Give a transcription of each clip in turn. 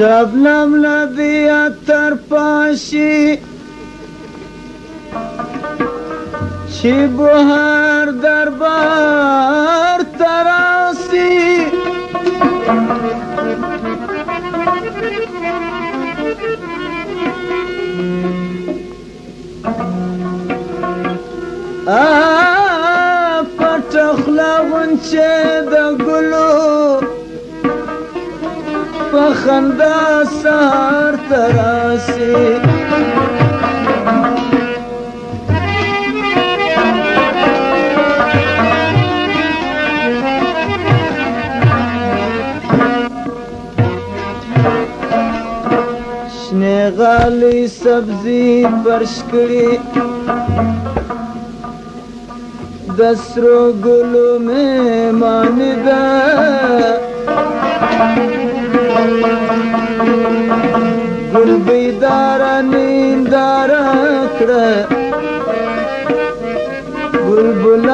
شبنم لبیت تر پاشی چی بهر دربار تراسی پټ خلا غونچه د ګلو خندا سهار تراسي شنه غالي سبزي پرشکړي د سرو ګلو مې مان ده बुलबीदारानिींदारक बुलबल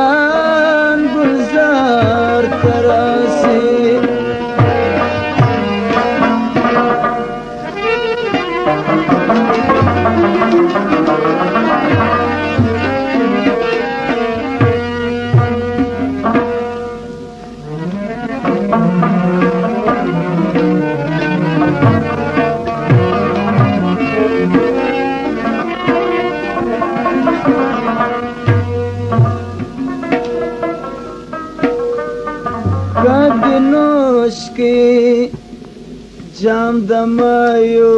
جام دمایو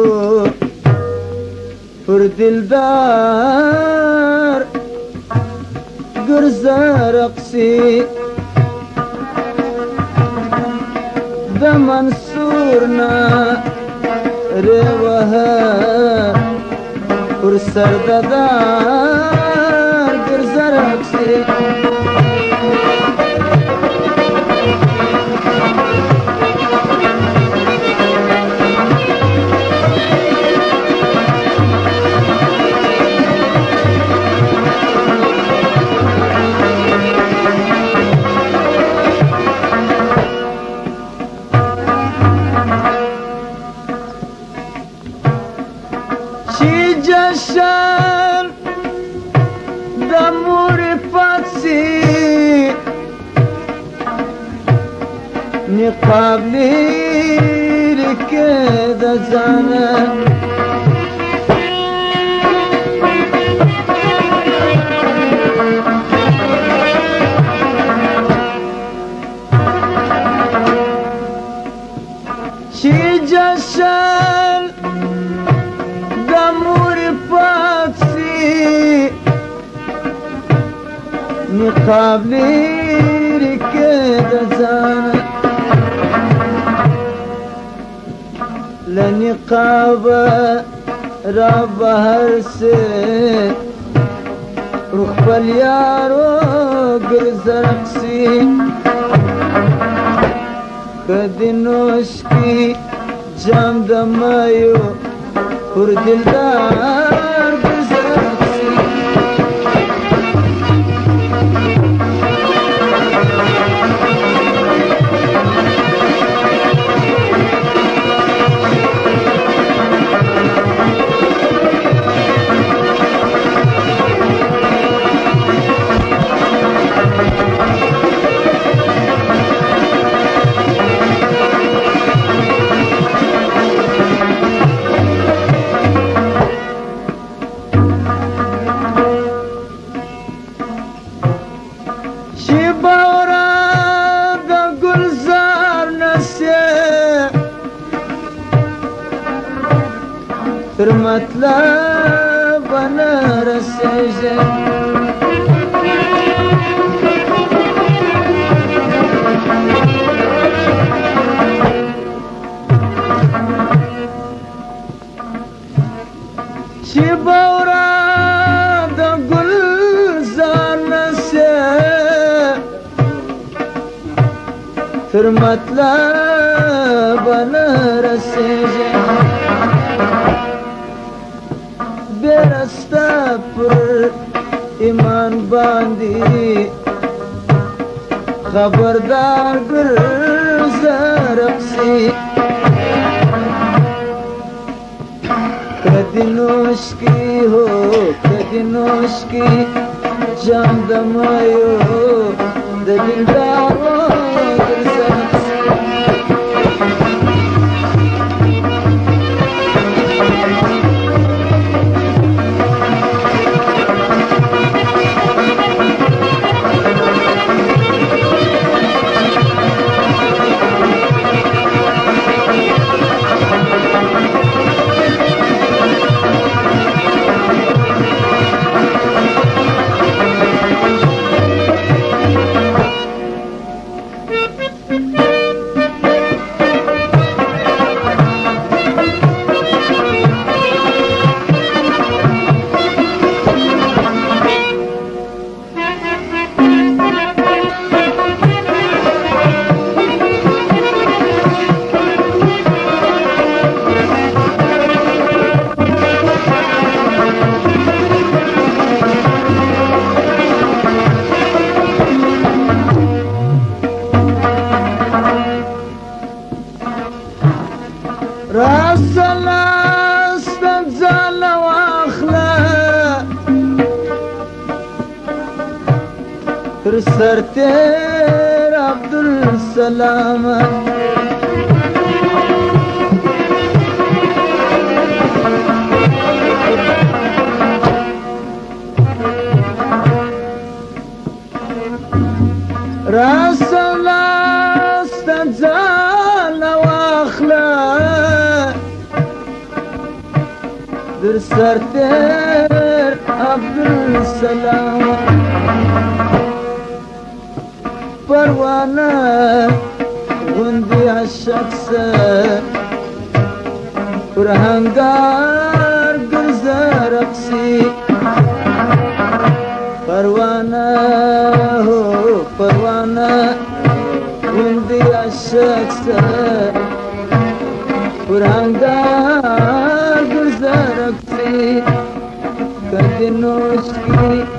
پر دلدار گرزا رقصی د منصور نا روه پر سرددار گرزا رقصی दमू पक्षी नीर सी जल مقابلي ركيد زانا لني قابة رب هرسي روح باليارو قرز رقصي کدی نوش کی جام دمایو پر دلدار Hürmetle bana resecde Çibavrada gül zanese Hürmetle bana resecde باندې خبردار ګرځرم سي کدی نوش کی هو کدی نوش کی جام دمایو د دلدارو راس الاسد زال واخلى ترسرتير عبد السلام sir ते अब्ल सलाम परवान शख्सार गुल सक्षी परवानवान Dinos Spirit